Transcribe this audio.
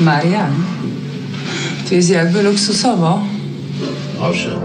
Marian, tu jest jakby luksusowo. Owszem.